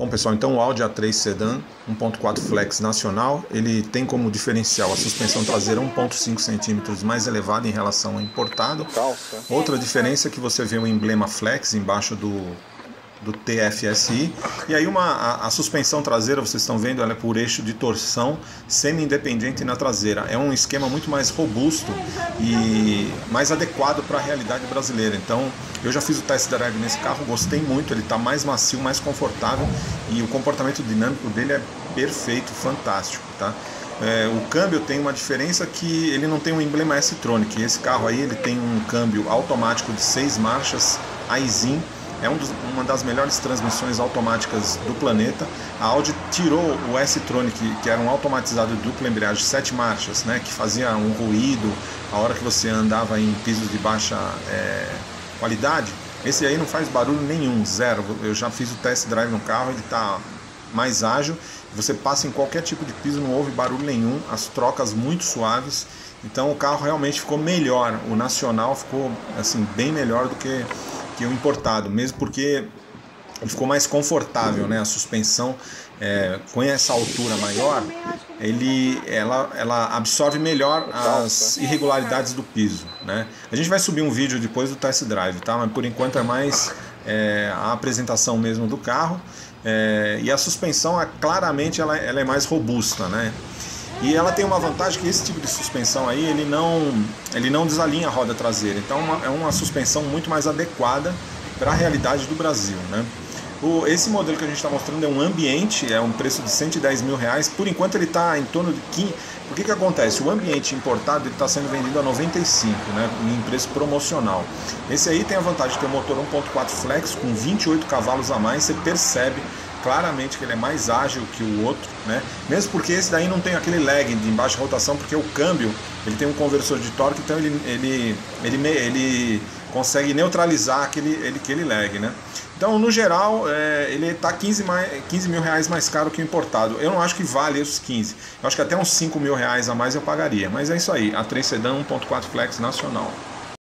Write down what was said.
Bom pessoal, então o Audi A3 Sedan 1.4 Flex nacional, ele tem como diferencial a suspensão traseira 1.5 centímetros mais elevada em relação ao importado. Outra diferença é que você vê o emblema Flex embaixo do, do TFSI. E aí uma, a, a, suspensão traseira, vocês estão vendo, ela é por eixo de torção semi-independente na traseira. É um esquema muito mais robusto e mais adequado para a realidade brasileira. Então, eu já fiz o test drive nesse carro, gostei muito, ele está mais macio, mais confortável e o comportamento dinâmico dele é perfeito, fantástico, tá? É, o câmbio tem uma diferença que ele não tem um emblema S-Tronic. Esse carro aí ele tem um câmbio automático de seis marchas, Aisin, é um dos, uma das melhores transmissões automáticas do planeta. A Audi tirou o S-Tronic, que era um automatizado de dupla embreagem, sete marchas, né, que fazia um ruído a hora que você andava em pisos de baixa é, qualidade. Esse aí não faz barulho nenhum, zero. Eu já fiz o test drive no carro, ele está mais ágil. Você passa em qualquer tipo de piso, não houve barulho nenhum, as trocas muito suaves. Então o carro realmente ficou melhor. O nacional ficou assim bem melhor do que que o importado, mesmo porque ficou mais confortável, né? A suspensão é, com essa altura maior, ele, ela, ela absorve melhor as irregularidades do piso, né? A gente vai subir um vídeo depois do test drive, tá? Mas por enquanto é mais é, a apresentação mesmo do carro é, e a suspensão, é, claramente, ela, ela é mais robusta, né? E ela tem uma vantagem que esse tipo de suspensão aí, ele não, ele não desalinha a roda traseira. Então é uma, é uma suspensão muito mais adequada para a realidade do Brasil, né? O, esse modelo que a gente está mostrando é um ambiente, é um preço de 110 mil reais. Por enquanto ele está em torno de 15. O que, que acontece? O ambiente importado está sendo vendido a 95, né, em preço promocional. Esse aí tem a vantagem de ter um motor 1.4 flex com 28 cavalos a mais. Você percebe claramente que ele é mais ágil que o outro, né? Mesmo porque esse daí não tem aquele lag de baixa rotação, porque o câmbio ele tem um conversor de torque, então ele, ele, ele, ele consegue neutralizar aquele, ele, aquele lag, né? Então, no geral, é, ele está 15, 15 mil reais mais caro que o importado. Eu não acho que vale esses 15. Eu acho que até uns 5 mil reais a mais eu pagaria. Mas é isso aí, a 3 Sedan 1.4 Flex nacional.